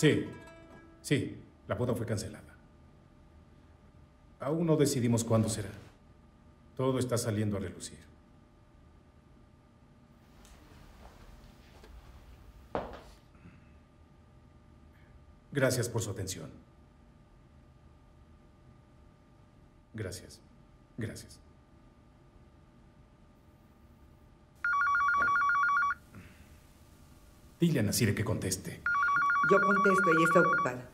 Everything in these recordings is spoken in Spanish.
Sí, sí, la boda fue cancelada. Aún no decidimos cuándo será. Todo está saliendo a relucir. Gracias por su atención. Gracias. Gracias. Dile a Nasire que conteste. Yo contesto, ella está ocupada.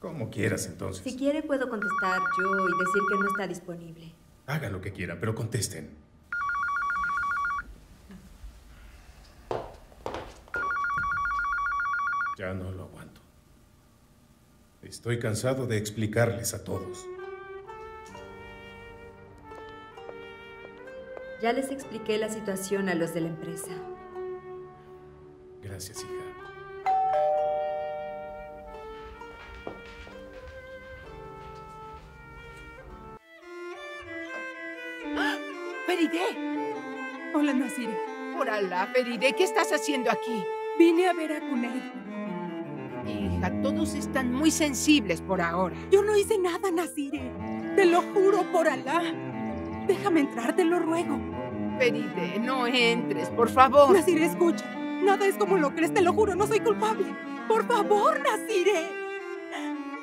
Como quieras, entonces. Si quiere, puedo contestar yo y decir que no está disponible. Hagan lo que quieran, pero contesten. Ya no lo aguanto. Estoy cansado de explicarles a todos. Ya les expliqué la situación a los de la empresa. Gracias, hija. ¡Feride! Hola, Nasiri. Por Alá, Feride, ¿qué estás haciendo aquí? Vine a ver a Kunei. Hija, todos están muy sensibles por ahora. Yo no hice nada, Nasire. Te lo juro por Alá. Déjame entrar, te lo ruego. Feride, no entres, por favor. Nasire, escucha. Nada es como lo crees, te lo juro, no soy culpable. Por favor, Nasire.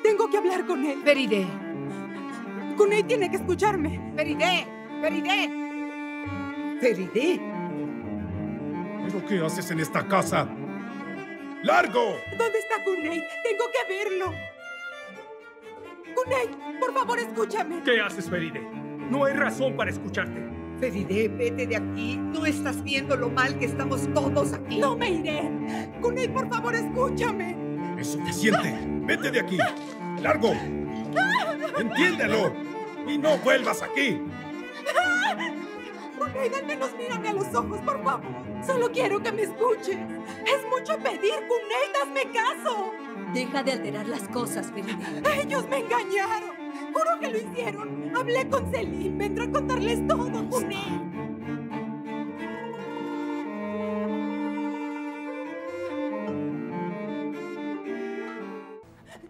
Tengo que hablar con él. Feride. Kunei tiene que escucharme. Feride, Feride. Feride. ¿Pero qué haces en esta casa? ¡Largo! ¿Dónde está Kunei? Tengo que verlo. Kunei, por favor, escúchame. ¿Qué haces, Feride? No hay razón para escucharte. Feride, vete de aquí. No estás viendo lo mal que estamos todos aquí. No me iré. Kunei, por favor, escúchame. Es suficiente. Vete de aquí. ¡Largo! ¡Entiéndelo! Y no vuelvas aquí. Kunei, al menos mírame a los ojos, por favor. Solo quiero que me escuches. Es mucho pedir, Kunei, hazme caso. Deja de alterar las cosas, Feride. Ellos me engañaron. Juro que lo hicieron. Hablé con Selim. Vendré a contarles todo, Kunei.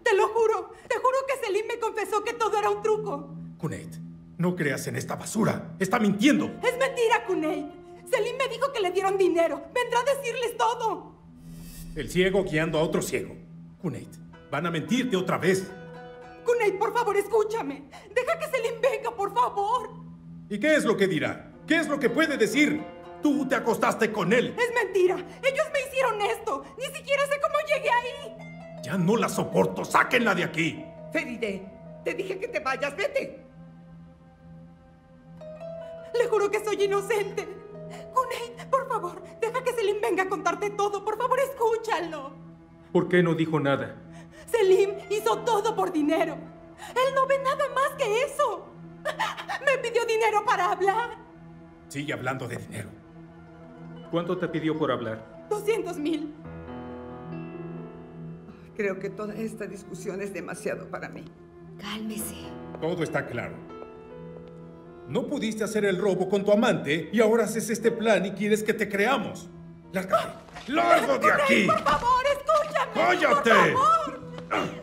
Te lo juro. Te juro que Selim me confesó que todo era un truco. Kuneit, no creas en esta basura. Está mintiendo. Es mentira, Kunei. Selim me dijo que le dieron dinero. Vendrá a decirles todo. El ciego guiando a otro ciego. Kuneit, van a mentirte otra vez. Kunei, por favor, escúchame. Deja que Selim venga, por favor. ¿Y qué es lo que dirá? ¿Qué es lo que puede decir? Tú te acostaste con él. Es mentira. Ellos me hicieron esto. Ni siquiera sé cómo llegué ahí. Ya no la soporto. Sáquenla de aquí. Feride, te dije que te vayas. Vete. Le juro que soy inocente. Kunei, por favor, deja que Selim venga a contarte todo. Por favor, escúchalo. ¿Por qué no dijo nada? Selim hizo todo por dinero. Él no ve nada más que eso. Me pidió dinero para hablar. Sigue hablando de dinero. ¿Cuánto te pidió por hablar? 200 mil. Creo que toda esta discusión es demasiado para mí. Cálmese. Todo está claro. No pudiste hacer el robo con tu amante y ahora haces este plan y quieres que te creamos. Lárgate. ¡Largo de aquí! Por favor, escúchame. ¡Cállate! Por favor.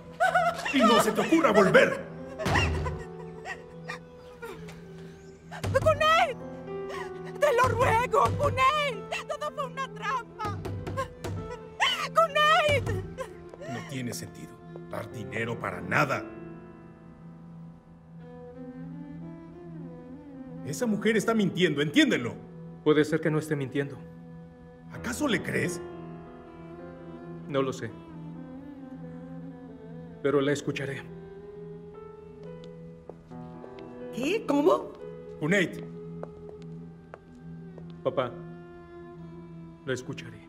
Y no se te ocurra volver. ¡Kunei! ¡Te lo ruego, Kunei! ¡Todo fue una trampa! ¡Kunei! No tiene sentido. Dar dinero para nada. Esa mujer está mintiendo, entiéndelo. Puede ser que no esté mintiendo. ¿Acaso le crees? No lo sé. Pero la escucharé. ¿Qué? ¿Cómo? Kuneit, Papá, la escucharé.